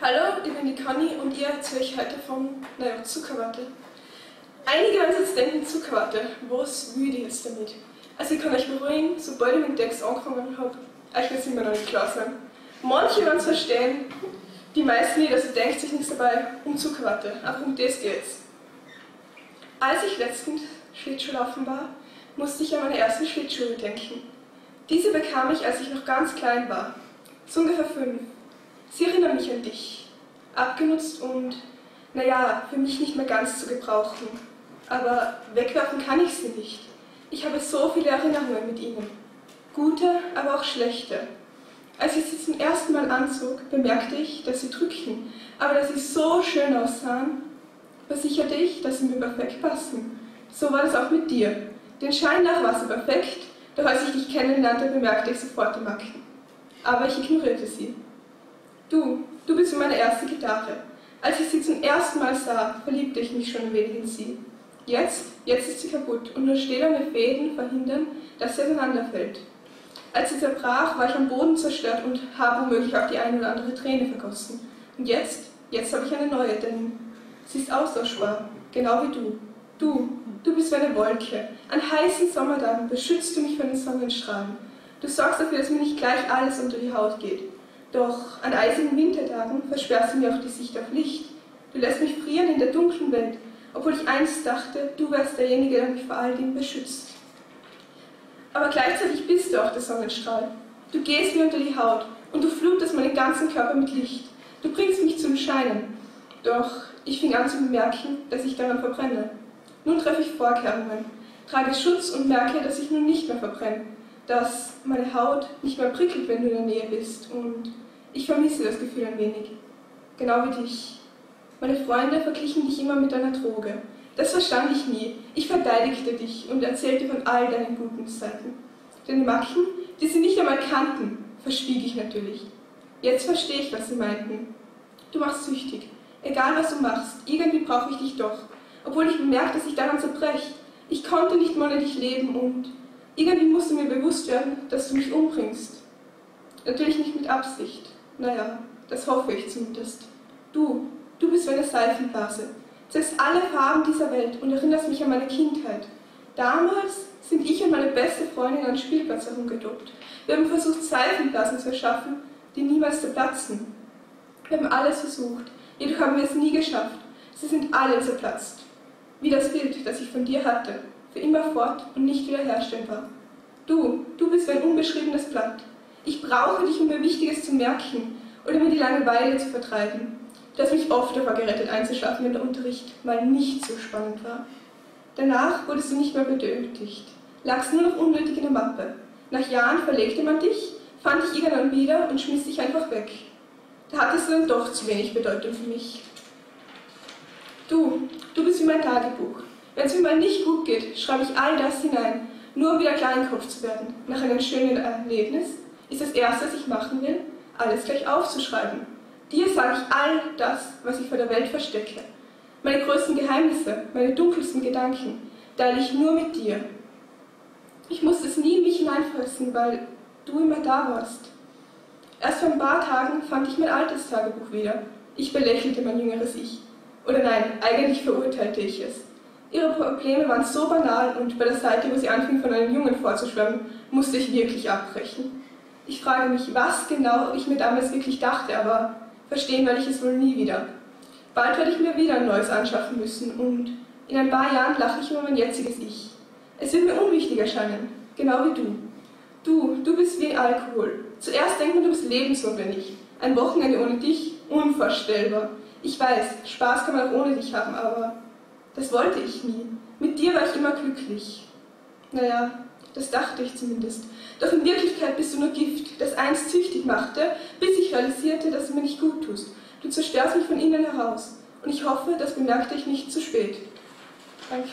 Hallo, ich bin die Conny und ich erzähle euch heute von, naja, Zuckerwatte. Einige werden jetzt denken, Zuckerwatte, was will ich jetzt damit? Also ich kann euch beruhigen, sobald ich mit dem Text angefangen habe, euch wird es immer noch nicht klar sein. Manche werden es verstehen, die meisten nicht, also denkt sich nichts dabei, um Zuckerwatte, aber um das geht's. Als ich letztens Schlittschuhlaufen war, musste ich an meine ersten Schlittschuhe denken. Diese bekam ich, als ich noch ganz klein war, so ungefähr fünf. Sie erinnern mich an dich. Abgenutzt und, naja, für mich nicht mehr ganz zu gebrauchen. Aber wegwerfen kann ich sie nicht. Ich habe so viele Erinnerungen mit ihnen. Gute, aber auch schlechte. Als ich sie zum ersten Mal anzog, bemerkte ich, dass sie drückten, aber dass sie so schön aussahen, versicherte ich, dass sie mir perfekt passen. So war es auch mit dir. Den Schein nach war sie perfekt, doch als ich dich kennenlernte, bemerkte ich sofort die Macken. Aber ich ignorierte sie. Du, du bist meine erste Gitarre. Als ich sie zum ersten Mal sah, verliebte ich mich schon ein wenig in sie. Jetzt, jetzt ist sie kaputt und nur stählerne Fäden verhindern, dass sie auseinanderfällt. Als sie zerbrach, war ich am Boden zerstört und habe womöglich auch die eine oder andere Träne vergossen. Und jetzt, jetzt habe ich eine neue, denn sie ist austauschbar, genau wie du. Du, du bist wie eine Wolke. An heißen Sommertagen beschützt du mich von den Sonnenstrahlen. Du sorgst dafür, dass mir nicht gleich alles unter die Haut geht. Doch an eisigen Wintertagen versperrst du mir auch die Sicht auf Licht. Du lässt mich frieren in der dunklen Welt, obwohl ich einst dachte, du wärst derjenige, der mich vor all dem beschützt. Aber gleichzeitig bist du auch der Sonnenstrahl. Du gehst mir unter die Haut und du flutest meinen ganzen Körper mit Licht. Du bringst mich zum Scheinen. Doch ich fing an zu bemerken, dass ich daran verbrenne. Nun treffe ich Vorkehrungen, trage Schutz und merke, dass ich nun nicht mehr verbrenne dass meine Haut nicht mehr prickelt, wenn du in der Nähe bist. Und ich vermisse das Gefühl ein wenig. Genau wie dich. Meine Freunde verglichen dich immer mit deiner Droge. Das verstand ich nie. Ich verteidigte dich und erzählte von all deinen guten Seiten. Deine Macken, die sie nicht einmal kannten, verschwieg ich natürlich. Jetzt verstehe ich, was sie meinten. Du machst süchtig. Egal was du machst, irgendwie brauche ich dich doch. Obwohl ich bemerkt, dass ich daran zerbreche. Ich konnte nicht ohne dich leben und irgendwie musste mir bewusst werden, dass du mich umbringst. Natürlich nicht mit Absicht. Naja, das hoffe ich zumindest. Du, du bist wie eine Seifenblase. Zeigst alle Farben dieser Welt und erinnerst mich an meine Kindheit. Damals sind ich und meine beste Freundin an den Spielplatz herumgedoppt. Wir haben versucht, Seifenblasen zu erschaffen, die niemals zerplatzen. Wir haben alles versucht, jedoch haben wir es nie geschafft. Sie sind alle zerplatzt. Wie das Bild, das ich von dir hatte für immer fort und nicht wiederherstellbar. Du, du bist ein unbeschriebenes Blatt. Ich brauche dich, um mir Wichtiges zu merken oder mir die Langeweile zu vertreiben. Du hast mich oft davor gerettet, einzuschlafen, wenn der Unterricht mal nicht so spannend war. Danach wurdest du nicht mehr benötigt, lagst nur noch unnötig in der Mappe. Nach Jahren verlegte man dich, fand dich irgendwann wieder und schmiss dich einfach weg. Da hattest du dann doch zu wenig Bedeutung für mich. Du, du bist wie mein Tagebuch. Wenn es mir mal nicht gut geht, schreibe ich all das hinein, nur um wieder klar im Kopf zu werden. Nach einem schönen Erlebnis ist das Erste, was ich machen will, alles gleich aufzuschreiben. Dir sage ich all das, was ich vor der Welt verstecke. Meine größten Geheimnisse, meine dunkelsten Gedanken, teile ich nur mit dir. Ich musste es nie in mich hineinfressen, weil du immer da warst. Erst vor ein paar Tagen fand ich mein altes Tagebuch wieder. Ich belächelte mein jüngeres Ich. Oder nein, eigentlich verurteilte ich es. Ihre Probleme waren so banal und bei der Seite, wo sie anfing, von einem Jungen vorzuschwärmen, musste ich wirklich abbrechen. Ich frage mich, was genau ich mir damals wirklich dachte, aber verstehen werde ich es wohl nie wieder. Bald werde ich mir wieder ein neues anschaffen müssen und in ein paar Jahren lache ich über mein jetziges Ich. Es wird mir unwichtig erscheinen, genau wie du. Du, du bist wie Alkohol. Zuerst denkt man, du bist lebensnotwendig. Ein Wochenende ohne dich, unvorstellbar. Ich weiß, Spaß kann man auch ohne dich haben, aber das wollte ich nie. Mit dir war ich immer glücklich. Naja, das dachte ich zumindest. Doch in Wirklichkeit bist du nur Gift, das einst süchtig machte, bis ich realisierte, dass du mir nicht gut tust. Du zerstörst mich von innen heraus. Und ich hoffe, das bemerkte ich nicht zu spät. Danke.